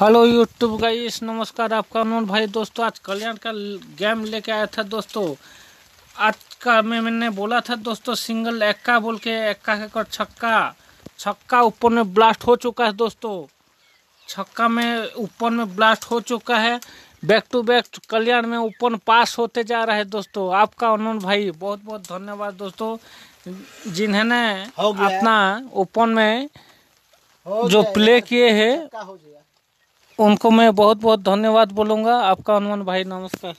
Hello YouTube guys नमस्कार आपका अनमोल भाई। दोस्तों आज कल्याण का गेम लेके आया था दोस्तों। आज का में मैंने बोला था दोस्तों सिंगल एक्का बोल के एक्का के कर छक्का। छक्का ऊपर में ब्लास्ट हो चुका है दोस्तों। छक्का में ऊपर में ब्लास्ट हो चुका है। बैक टू बैक कल्याण में ऊपर पास होते जा रहा है दोस्तों। आपका अनमोल भाई बहुत बहुत धन्यवाद दोस्तों। जिन्होंने अपना ओपन में जो प्ले किए हैं उनको मैं बहुत बहुत धन्यवाद बोलूँगा। आपका हनुमान भाई नमस्कार।